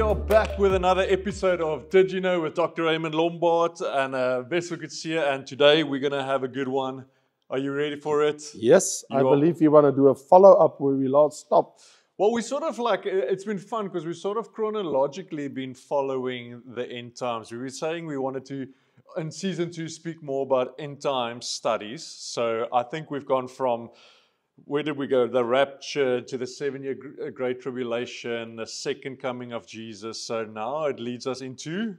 we are back with another episode of Did You Know with Dr. Raymond Lombard and uh, Vessel Kutsia. And today we're going to have a good one. Are you ready for it? Yes, I are- believe you want to do a follow up where we last stopped. Well, we sort of like, it- it's been fun because we've sort of chronologically been following the end times. We were saying we wanted to, in season two, speak more about end times studies. So I think we've gone from, where did we go? The rapture to the seven year uh, great tribulation, the second coming of Jesus. So now it leads us into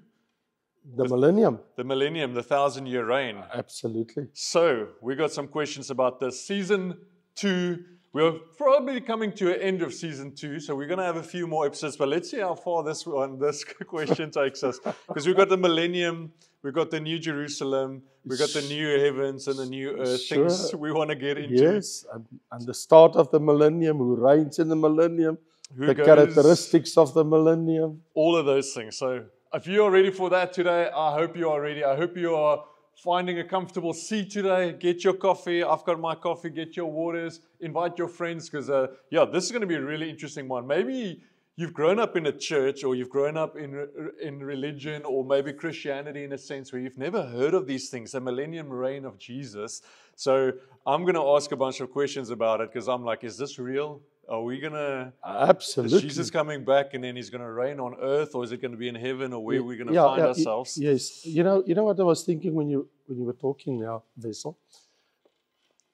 The millennium. the millennium, the thousand year reign. Absolutely. So we got some questions about this. Season two, we're probably coming to an end of season two, so we're gonna have a few more episodes. But let's see how far this one, this question takes us, because we've got the millennium, we've got the new Jerusalem, we've got the new heavens and the new earth. Things we want to get into. Yes, and, and the start of the millennium, who reigns in the millennium, Who the goes- characteristics of the millennium. all of those things. So if you are ready for that today, I hope you are ready. I hope you are finding a comfortable seat today. Get your coffee. I've got my coffee. Get your waters. Invite your friends because, uh, yeah, this is going to be a really interesting one. Maybe you've grown up in a church or you've grown up in, in religion or maybe Christianity in a sense where you've never heard of these things, the millennium reign of Jesus. So I'm going to ask a bunch of questions about it because I'm like, is this real? Are we going to is Absolutely. Jesus coming back and then he's going to reign on earth, or is it going to be in heaven, or where are we going to Yeah, find yeah, ourselves? Yes. You know, you know what I was thinking when you when you were talking now, Vessel?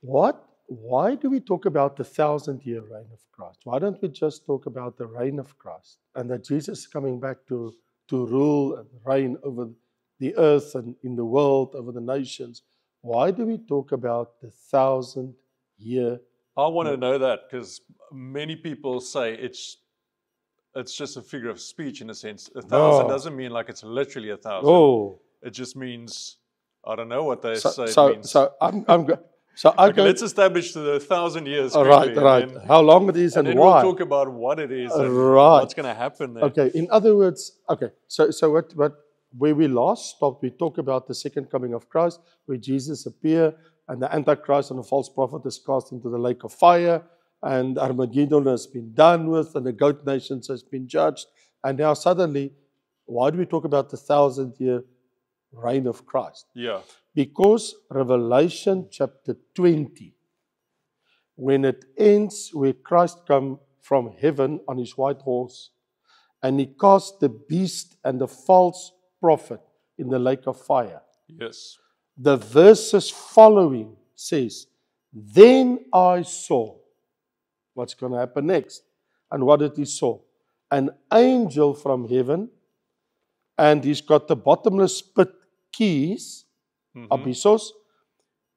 What why do we talk about the thousand year reign of Christ? Why don't we just talk about the reign of Christ and that Jesus is coming back to, to rule and reign over the earth and in the world, over the nations? Why do we talk about the thousand year? I want to know that because many people say it's it's just a figure of speech in a sense. A thousand No. doesn't mean like it's literally a thousand. Oh, It just means I don't know what they so, say. so, means. so I'm, I'm so I okay, let's establish the thousand years. All right, quickly, right. And then, How long it is and and, then why? we'll talk about what it is and Right. what's going to happen there. Okay. In other words, okay. So, so what, what, where we last stopped, we talk about the second coming of Christ, where Jesus appear, and the Antichrist and the false prophet is cast into the lake of fire, and Armageddon has been done with, and the goat nations has been judged, and now suddenly, why do we talk about the thousand-year reign of Christ? Yeah. Because Revelation chapter 20, when it ends where Christ come from heaven on his white horse, and he cast the beast and the false prophet in the lake of fire. Yes. The verses following says, Then I saw what's going to happen next. And what did he saw? An angel from heaven, and he's got the bottomless pit keys Mhm. abyssos.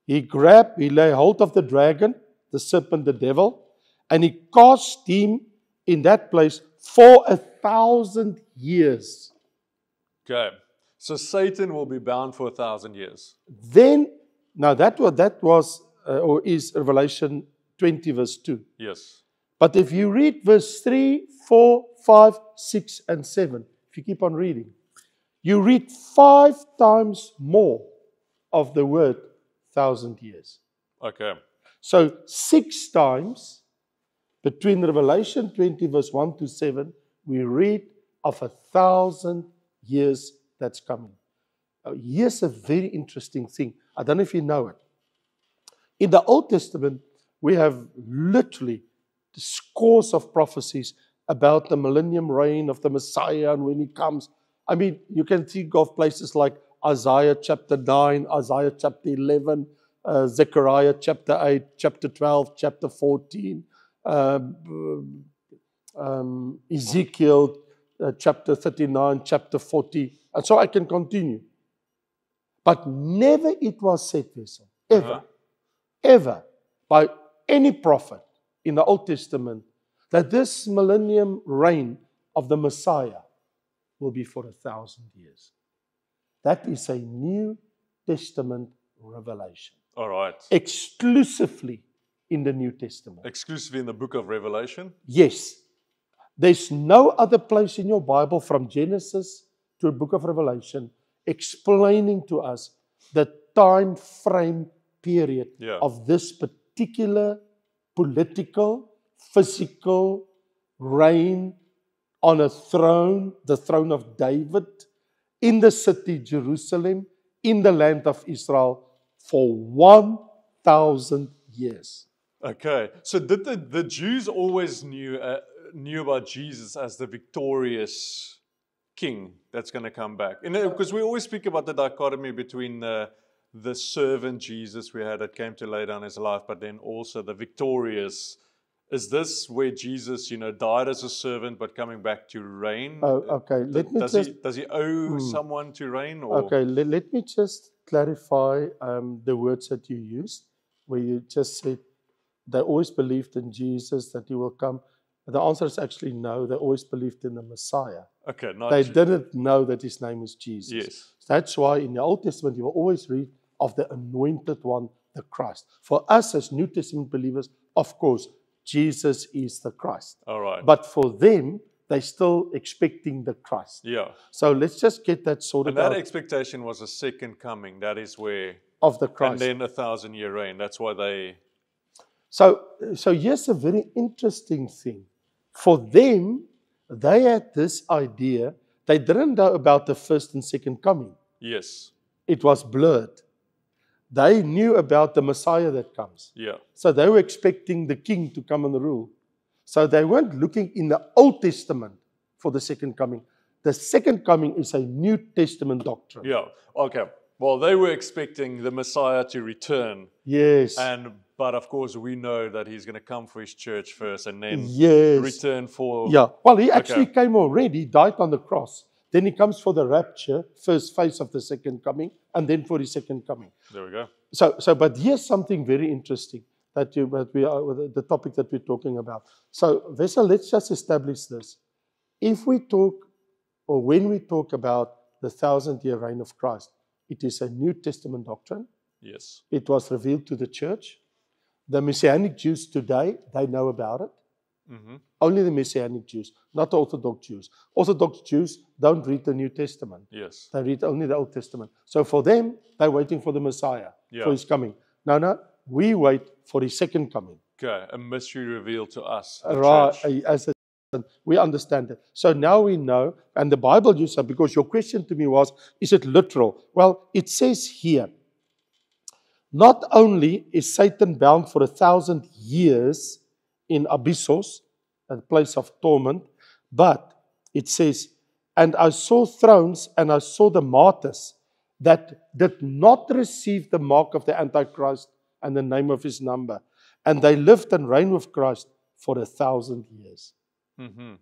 He grabbed, he lay hold of the dragon, the serpent, the devil, and he cast him in that place for a thousand years. Okay. So Satan will be bound for a thousand years. Then, now that was, that was uh, or is Revelation 20, verse 2. Yes. But if you read verse 3, 4, 5, 6, and 7, if you keep on reading, you read five times more of the word thousand years. Okay. So, six times between Revelation 20, verse 1 to 7, we read of a thousand years that's coming. Now, here's a very interesting thing. I don't know if you know it. In the Old Testament, we have literally scores of prophecies about the millennium reign of the Messiah and when he comes. I mean, you can think of places like Isaiah chapter 9, Isaiah chapter 11, uh, Zechariah chapter 8, chapter 12, chapter 14, um, um, Ezekiel uh, chapter 39, chapter 40. And so I can continue. But never it was said, Vessel, ever, Uh-huh. ever, by any prophet in the Old Testament, that this millennium reign of the Messiah will be for a thousand years. That is a New Testament revelation, All right. exclusively in the New Testament. Exclusively in the book of Revelation. Yes. There's no other place in your Bible from Genesis to the book of Revelation explaining to us the time frame period Yeah. of this particular political, physical reign on a throne, the throne of David, in the city Jerusalem, in the land of Israel, for 1,000 years. Okay. So did the, the Jews always knew uh, knew about Jesus as the victorious king that's going to come back? Because we always speak about the dichotomy between the the servant Jesus we had that came to lay down his life, but then also the victorious. Is this where Jesus, you know, died as a servant but coming back to reign? Oh, okay. Let me does just he does he owe Hmm. someone to reign? Or? Okay, let, let me just clarify um, the words that you used, where you just said they always believed in Jesus, that he will come. The answer is actually no, they always believed in the Messiah. Okay, not They didn't know that his name is Jesus. Yes. That's why in the Old Testament you will always read of the anointed one, the Christ. For us as New Testament believers, of course, Jesus is the Christ. All right. But for them, they're still expecting the Christ. yeah. So let's just get that sorted out. And that out expectation was a second coming. That is where, of the Christ. and then a thousand year reign. That's why they. So, so here's a very interesting thing. For them, they had this idea. They didn't know about the first and second coming. Yes. It was blurred. They knew about the Messiah that comes. Yeah. So they were expecting the king to come and rule. So they weren't looking in the Old Testament for the second coming. The second coming is a New Testament doctrine. Yeah. Okay. Well, they were expecting the Messiah to return, Yes. and but of course we know that he's going to come for his church first, and then yes. return for. Yeah. Well, he actually Okay. came already, died on the cross. Then he comes for the rapture, first phase of the second coming, and then for his second coming. There we go. So, so but here's something very interesting that you that we are the topic that we're talking about. So, Vessel, let's just establish this. If we talk, or when we talk about the thousand year reign of Christ, it is a New Testament doctrine. Yes. It was revealed to the church. The Messianic Jews today, they know about it. hmm Only the Messianic Jews, not the Orthodox Jews. Orthodox Jews don't read the New Testament. Yes. They read only the Old Testament. So for them, they're waiting for the Messiah, Yeah. for his coming. No, no, we wait for his second coming. Okay. A mystery revealed to us. Right, church. as a, we understand it. So now we know, and the Bible uses because your question to me was, is it literal? Well, it says here, not only is Satan bound for a thousand years in abyssos, a place of torment, but it says, and I saw thrones and I saw the martyrs that did not receive the mark of the Antichrist and the name of his number. And they lived and reigned with Christ for a thousand years. hmm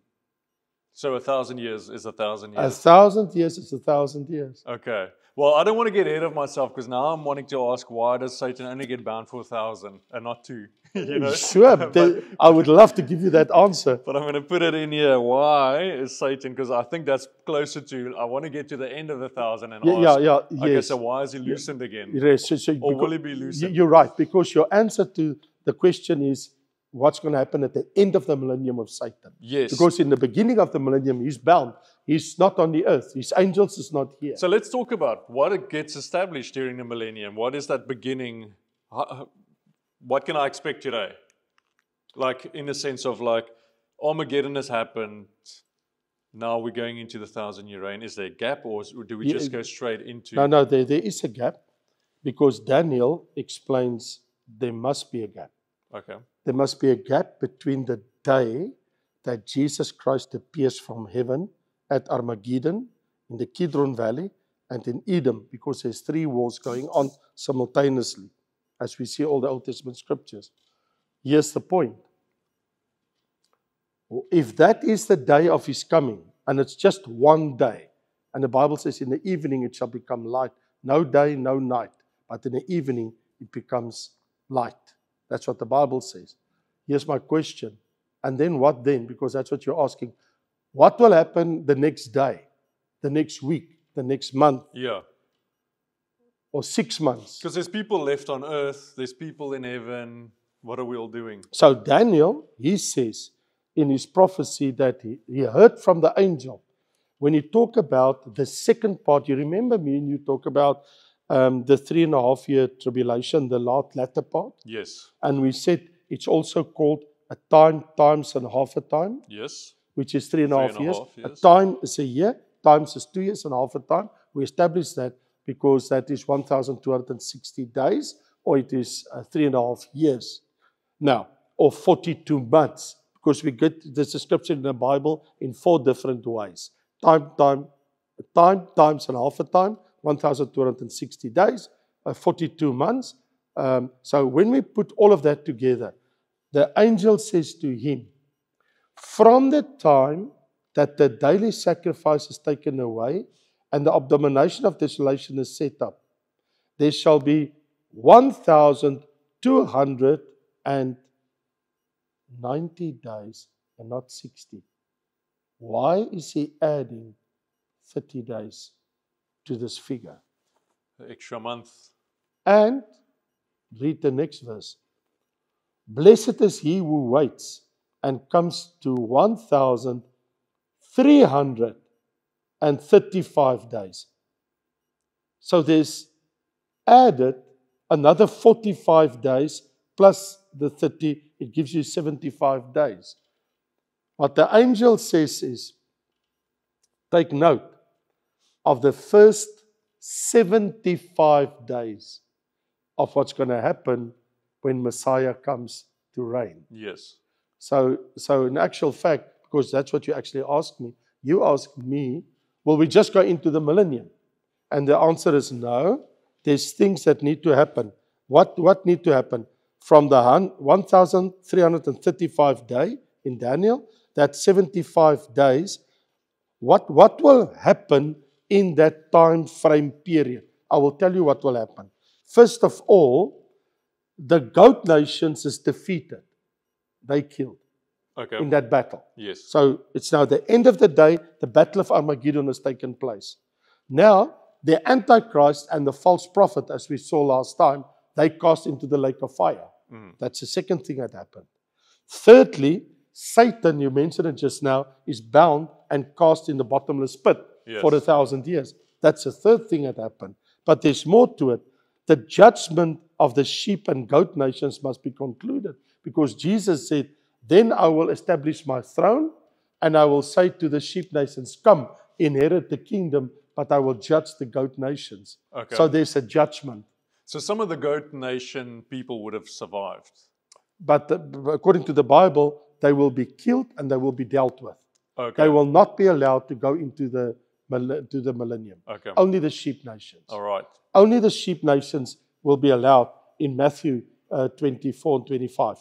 So a thousand years is a thousand years. A thousand years is a thousand years. Okay. Well, I don't want to get ahead of myself because now I'm wanting to ask why does Satan only get bound for a thousand and not two? you know. Sure, But- the- I would love to give you that answer. But I'm going to put it in here. Why is Satan? Because I think that's closer to. I want to get to the end of the thousand and Yeah, ask. yeah, yeah, Okay, yes. so why is he loosened again? Yes, so- so Or will he be loosened? You're right, because your answer to the question is what's going to happen at the end of the millennium of Satan. Yes. Because in the beginning of the millennium, he's bound. He's not on the earth. His angels is not here. so let's talk about what gets established during the millennium. What is that beginning? What can I expect today? Like in the sense of like Armageddon has happened. Now we're going into the thousand year reign. Is there a gap, or do we just go straight into? No, no, there, there is a gap because Daniel explains there must be a gap. Okay. There must be a gap between the day that Jesus Christ appears from heaven at Armageddon in the Kidron Valley and in Edom because there's three wars going on simultaneously as we see all the Old Testament scriptures. Here's the point. If that is the day of his coming and it's just one day, and the Bible says in the evening it shall become light, no day, no night, but in the evening it becomes light. That's what the Bible says. Here's my question. And then what then? Because that's what you're asking. What will happen the next day, the next week, the next month, Yeah. or six months? Because there's people left on earth, there's people in heaven. What are we all doing? So Daniel, he says in his prophecy that he, he heard from the angel. When he talk about the second part, you remember me and you talk about um, the three and a half year tribulation, the last latter part, Yes. and we said it's also called a time, times and half a time. Yes. which is three and a Three half and a years. half A time is a year, times is two years and half a time. We established that because that is 1,260 days, or it is uh, three and a half years. Now, or 42 months, because we get this description in the Bible in four different ways. Time, time, time, times and a half a time, 1,260 days, uh, 42 months. Um, so when we put all of that together, the angel says to him, From the time that the daily sacrifice is taken away and the abomination of desolation is set up, there shall be 1,290 days and not 60. Why is he adding 30 days to this figure? Extra month. And read the next verse. Blessed is he who waits and comes to 1,335 days. So there's added another 45 days plus the 30, it gives you 75 days. What the angel says is take note of the first 75 days of what's going to happen when Messiah comes to reign. Yes. So, so in actual fact, because that's what you actually asked me, you asked me, will we just go into the millennium? And the answer is no. There's things that need to happen. What, what need to happen? From the 1,335 day in Daniel, that 75 days. What, what will happen in that time frame period? I will tell you what will happen. First of all, the goat nations is defeated. They killed Okay. in that battle. Yes. So it's now the end of the day, the battle of Armageddon has taken place. Now, the Antichrist and the false prophet, as we saw last time, they cast into the lake of fire. Mm. That's the second thing that happened. Thirdly, Satan, you mentioned it just now, is bound and cast in the bottomless pit Yes. for a thousand years. That's the third thing that happened. But there's more to it. The judgment of the sheep and goat nations must be concluded because Jesus said, Then I will establish my throne and I will say to the sheep nations, Come, inherit the kingdom, but I will judge the goat nations. Okay. So there's a judgment. So some of the goat nation people would have survived. But the, according to the Bible, they will be killed and they will be dealt with. Okay. They will not be allowed to go into the, to the millennium. Okay. Only the sheep nations. All right. Only the sheep nations will be allowed in Matthew uh, 24 and 25.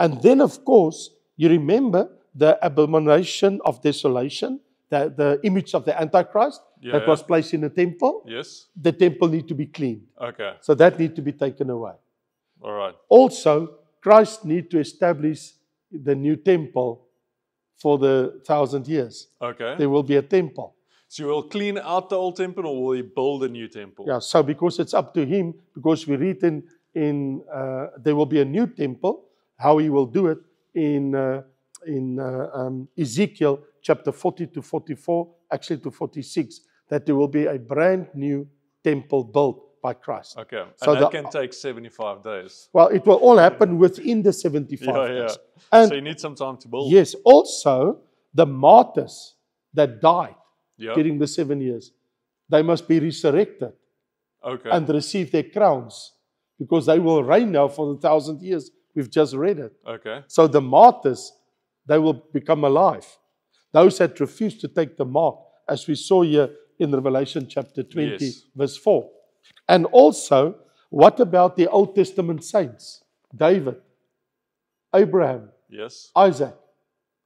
And then, of course, you remember the abomination of desolation, the, the image of the Antichrist Yeah, that yeah. was placed in the temple. Yes. The temple need to be cleaned. Okay. So that need to be taken away. All right. Also, Christ need to establish the new temple for the thousand years. Okay. There will be a temple. So you will clean out the old temple, or will you build a new temple? Yeah, so because it's up to him, because we read in, in uh, there will be a new temple, how he will do it in, uh, in uh, um, Ezekiel chapter 40 to 44, actually to 46, that there will be a brand new temple built by Christ. Okay. And So that the- can take 75 days. Well, it will all happen within the 75 Yeah, yeah. And so you need some time to build. yes, also the martyrs that died Yeah. during the seven years, they must be resurrected. Okay. and receive their crowns because they will reign now for the thousand years. We've just read it. okay. So the martyrs, they will become alive. Those that refuse to take the mark, as we saw here in Revelation chapter 20, Yes. verse 4. And also, what about the Old Testament saints? David, Abraham, Yes. Isaac,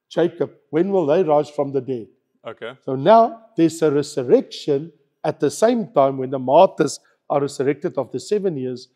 Jacob. When will they rise from the dead? Okay. So now there's a resurrection at the same time when the martyrs are resurrected after seven years.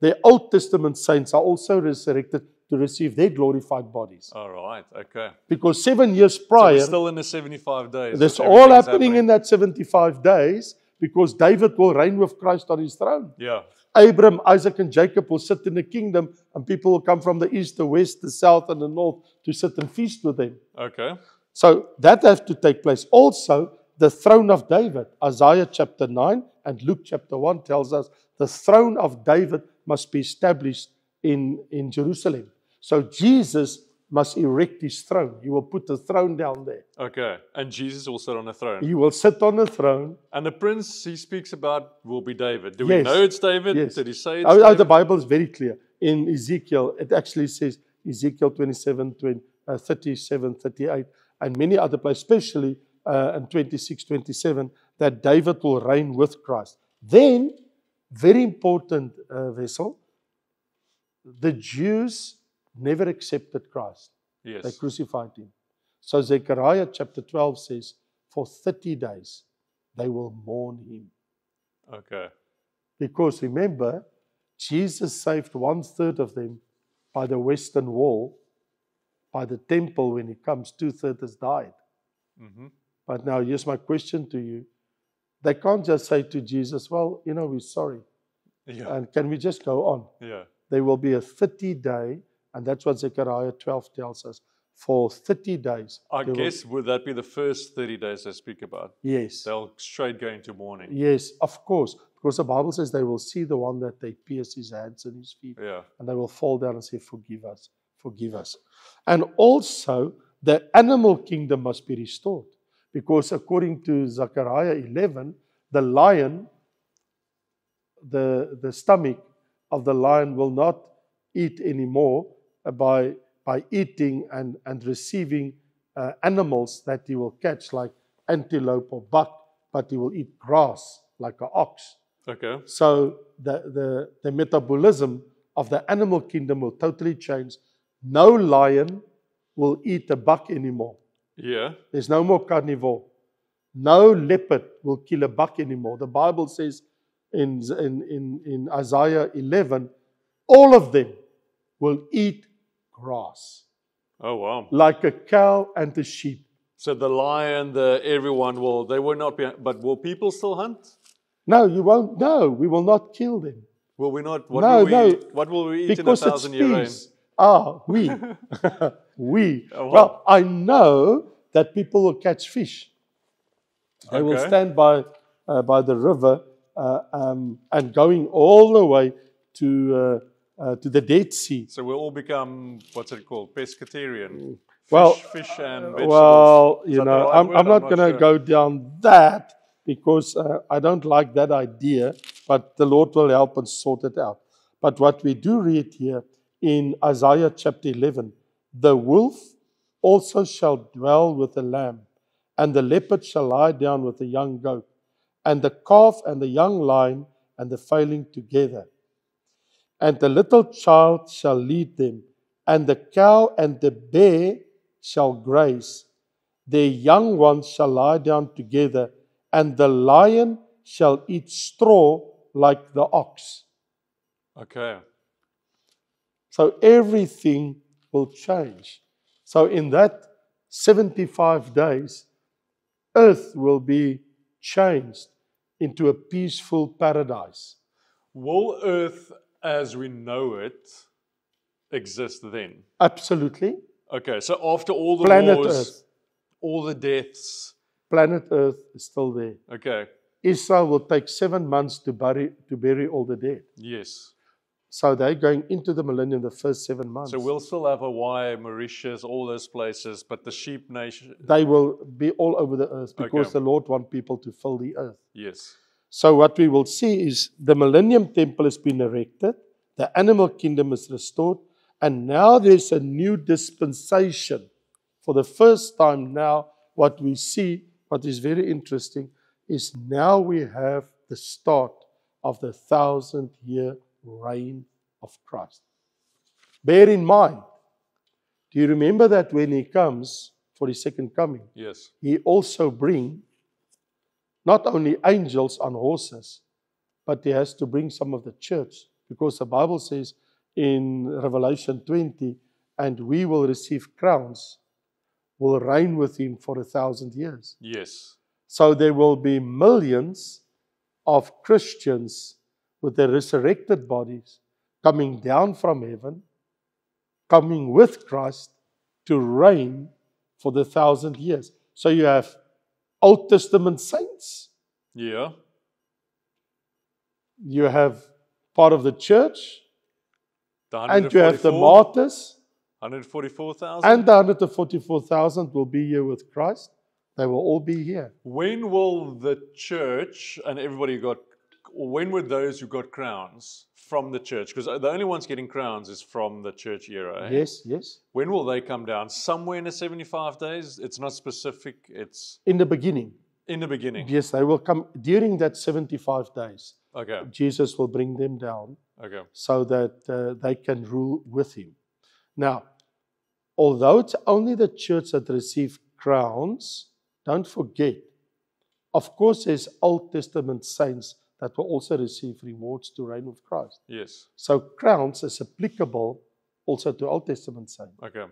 The Old Testament saints are also resurrected to receive their glorified bodies. All right. Okay. Because seven years So prior, we're still in the 75 days. that's all everything's happening in that 75 days because David will reign with Christ on his throne. Yeah. Abram, Isaac, and Jacob will sit in the kingdom, and people will come from the east, the west, the south, and the north to sit and feast with them. Okay. So that has to take place. Also, the throne of David, Isaiah chapter 9 and Luke chapter 1 tells us the throne of David must be established in, in Jerusalem. So Jesus must erect his throne. He will put the throne down there. Okay. And Jesus will sit on a throne. He will sit on the throne. And the prince he speaks about will be David. Do we know it's David? Yes. Did he say it's Oh, oh, David? the Bible is very clear. In Ezekiel, it actually says Ezekiel 27, 20, uh, 37, 38, and many other places, especially uh, in 26, 27, that David will reign with Christ. Then, very important uh, vessel, the Jews never accepted Christ. Yes. They crucified him. So Zechariah chapter 12 says, for 30 days they will mourn him. Okay. Because remember, Jesus saved one third of them by the western wall, by the temple when he comes, two thirds died. hmm But now here's my question to you. They can't just say to Jesus, Well, you know, we're sorry. Yeah. And can we just go on? yeah. There will be a 30 day, and that's what Zechariah 12 tells us. For 30 days. I there will- guess would that be the first 30 days I speak about? yes. They'll straight go into mourning. Yes, of course. Because the Bible says they will see the one that they pierce his hands and his feet. Yeah. and they will fall down and say, Forgive us, forgive us. And also, the animal kingdom must be restored. Because according to Zechariah 11, the lion, the, the stomach of the lion will not eat anymore by, by eating and, and receiving uh, animals that he will catch, like antelope or buck, but he will eat grass like an ox. Okay. So the, the, the metabolism of the animal kingdom will totally change. No lion will eat a buck anymore. Yeah. There's no more carnivore. No leopard will kill a buck anymore. The Bible says in, in, in, in Isaiah 11, all of them will eat grass, Oh wow. like a cow and a sheep. So the lion, the everyone will they will not be but will people still hunt? No, you won't. No, we will not kill them. Will we not what No, will we no, what will we eat because in a thousand year reign? Ah, we. we. Oh, wow. Well, I know that people will catch fish. They will stand by, uh, by the river uh, um, and going all the way to, uh, uh, to the Dead Sea. So we'll all become what's it called? Pescatarian. Fish. Well, fish and vegetables. Well, you know, right I'm? I'm not not going to sure. go down that because uh, I don't like that idea, but the Lord will help us sort it out. But what we do read here in Isaiah chapter 11 the wolf also shall dwell with the lamb, and the leopard shall lie down with the young goat, and the calf and the young lion and the fatling together. And the little child shall lead them, and the cow and the bear shall graze. Their young ones shall lie down together, and the lion shall eat straw like the ox. Okay. So everything will change. So in that 75 days, earth will be changed into a peaceful paradise. Will Earth as we know it exist then? Absolutely. Okay, so after all the Planet wars, Earth. all the deaths, Planet Earth is still there. okay, Israel will take seven months to bury, to bury all the dead. yes. So they're going into the millennium the first seven months. So we'll still have Hawaii, Mauritius, all those places, but the sheep nation, they will be all over the earth because Okay. the Lord wants people to fill the earth. yes. So what we will see is the millennium temple has been erected, the animal kingdom is restored, and now there's a new dispensation. For the first time now, what we see, what is very interesting, is now we have the start of the thousand year reign of Christ. Bear in mind, do you remember that when he comes for his second coming, Yes. he also bring not only angels on horses, but he has to bring some of the church because the Bible says in Revelation 20, and we will receive crowns, will reign with him for a thousand years. Yes. So there will be millions of Christians with their resurrected bodies coming down from heaven, coming with Christ to reign for the thousand years. So you have Old Testament saints, Yeah. you have part of the church, The and you have the 144. martyrs 144,000? And the 144,000 will be here with Christ. They will all be here. when will the church and everybody got, or when were those who got crowns from the church? Because the only ones getting crowns is from the church era. eh? Yes, yes. When will they come down? Somewhere in the 75 days? It's not specific, it's In the beginning. in the beginning. Yes, they will come during that 75 days. Okay, Jesus will bring them down okay. so that uh, they can rule with him. Now, although it's only the church that receive crowns, don't forget, of course, there's Old Testament saints that will also receive rewards to reign with Christ. Yes, So crowns is applicable also to Old Testament saints. okay.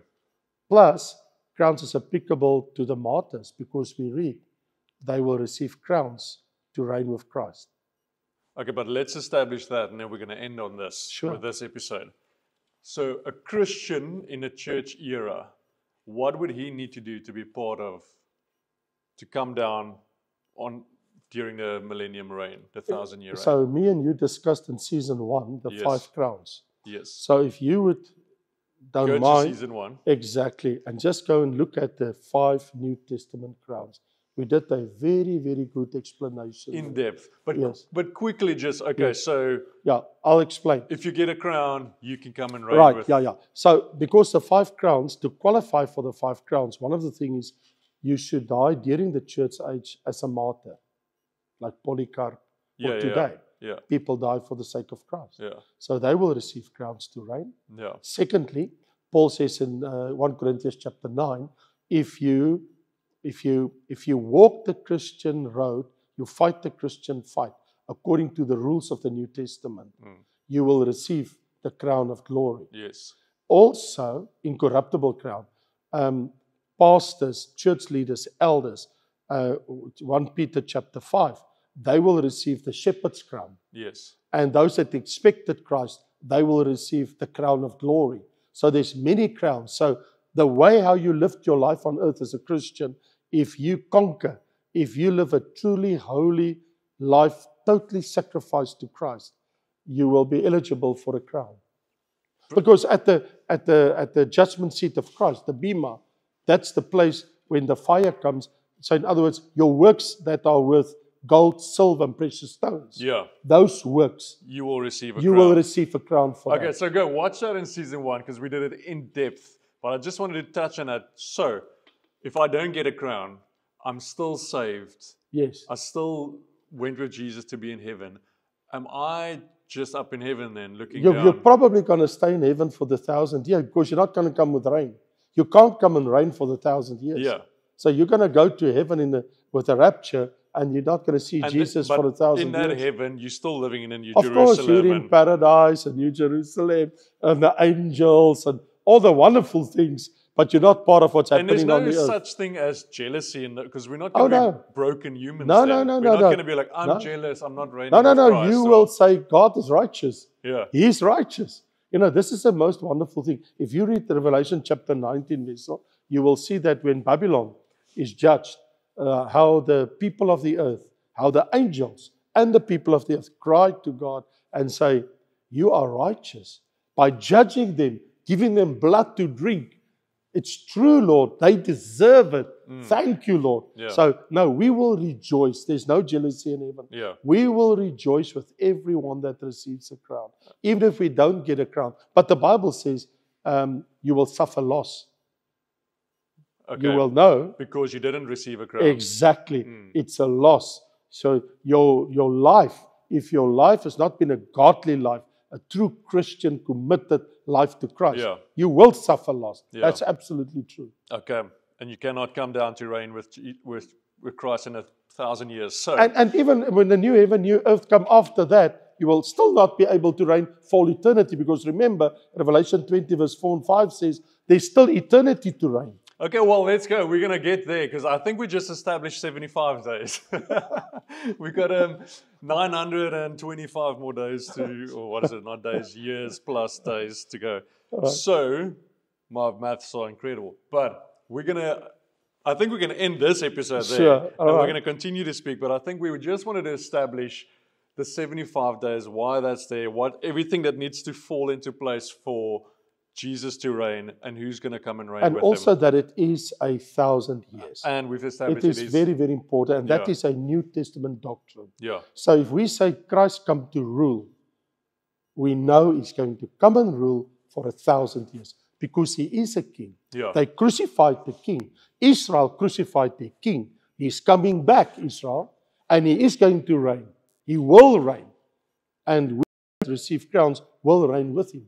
Plus, crowns is applicable to the martyrs because we read they will receive crowns to reign with Christ. Okay, but let's establish that and then we're going to end on this Sure. with this episode. So, a Christian in a church era, what would he need to do to be part of, to come down on during the millennium reign, the thousand year reign? So, me and you discussed in season one the Yes. five crowns. yes. So, if you would, don't Go mind, season one. exactly, and just go and look at the five New Testament crowns. We did a very, very good explanation. In depth. But, Yes. but quickly, just okay, Yes. so yeah, I'll explain. if you get a crown, you can come and reign Right, with. yeah, yeah. So, because the five crowns, to qualify for the five crowns, one of the things is you should die during the church age as a martyr, like Polycarp Yeah, or today. Yeah, People die for the sake of Christ. yeah, So they will receive crowns to reign. yeah. Secondly, Paul says in uh, 1 Corinthians chapter 9, if you if you if you walk the Christian road, you fight the Christian fight according to the rules of the New Testament, Mm. you will receive the crown of glory. Yes. Also, incorruptible crown. Um, pastors, church leaders, elders, uh, 1 Peter chapter 5, they will receive the shepherd's crown Yes. and those that expected Christ, they will receive the crown of glory. So there's many crowns. So the way how you lived your life on earth as a Christian, if you conquer, if you live a truly holy life, totally sacrificed to Christ, you will be eligible for a crown. Because at the at the at the judgment seat of Christ, the bema, that's the place when the fire comes. So in other words, your works that are worth gold, silver, and precious stones Yeah. those works, You will receive a you crown. will receive a crown for Okay, that. so go watch that in season one because we did it in depth. But I just wanted to touch on that. So, if I don't get a crown, I'm still saved. Yes. I still went with Jesus to be in heaven. Am I just up in heaven then looking You're, down? you're probably going to stay in heaven for the thousand years because you're not going to come with reign. You can't come and reign for the thousand years. yeah. So you're going to go to heaven in the, with a rapture and you're not going to see And Jesus th- for a thousand in that years. heaven, you're still living in a New of course, you're in paradise and New Jerusalem and the angels and all the wonderful things, but you're not part of what's and there's happening no on the earth. such thing as jealousy in because we're not Oh, going to no. be broken humans. No, then. no, no, We're no, not no. going to be like, I'm No. jealous, I'm not reigning. No, no, no. Christ," You or- will say God is righteous. Yeah. He's righteous. You know, this is the most wonderful thing. If you read the Revelation chapter 19, Vessel, you will see that when Babylon is judged, uh, how the people of the earth, how the angels and the people of the earth cry to God and say, You are righteous. By judging them, giving them blood to drink, it's true, Lord. They deserve it. Thank you, Lord. Mm. Yeah. So, no, we will rejoice. There's no jealousy in heaven. Yeah. We will rejoice with everyone that receives a crown, even if we don't get a crown. But the Bible says um, you will suffer loss. Okay. You will know because you didn't receive a crown. exactly Mm. it's a loss. So your your life, if your life has not been a godly life, a true Christian committed life to Christ, Yeah. you will suffer loss. Yeah. That's absolutely true. Okay. And you cannot come down to reign with, with, with Christ in a thousand years. So, And, and even when the new heaven, new earth come after that, you will still not be able to reign for all eternity because remember, Revelation 20, verse 4 and 5 says there's still eternity to reign. Okay, well, let's go. We're going to get there because I think we just established 75 days. We've got um, 925 more days to, or what is it, not days, years plus days to go. So, my maths are incredible. But we're going to, I think we're going to end this episode there. Sure, And all we're going to continue to speak. But I think we just wanted to establish the 75 days, why that's there, what everything that needs to fall into place for Jesus to reign and who's going to come and reign And also him. that it is a thousand years. And we've It established it is very, very important. And that Yeah. is a New Testament doctrine. yeah, So if we say Christ come to rule, we know he's going to come and rule for a thousand years because he is a king. yeah, They crucified the king. Israel crucified the king. He's coming back, Israel, and he is going to reign. He will reign. And we that receive crowns will reign with him.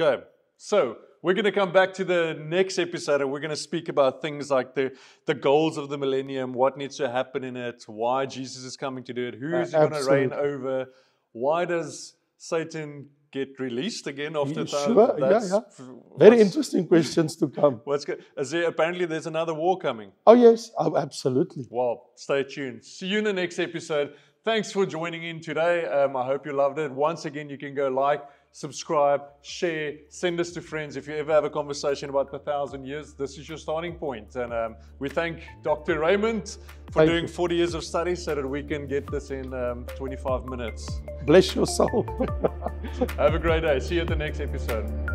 Okay, so we're going to come back to the next episode and we're going to speak about things like the, the goals of the millennium, what needs to happen in it, why Jesus is coming to do it, who's Uh, going to reign over, why does Satan get released again after that? sure? Yeah, That's- yeah. Very interesting questions to come. What's good? Is there apparently there's another war coming? Oh, yes, oh, absolutely. Well, stay tuned. See you in the next episode. Thanks for joining in today. Um, I hope you loved it. Once again, you can go like, subscribe, share, send us to friends. If you ever have a conversation about the thousand years, this is your starting point. And um, we thank Dr. Raymond for Thank doing you. 40 years of study so that we can get this in um, 25 minutes. Bless your soul. Have a great day. See you at the next episode.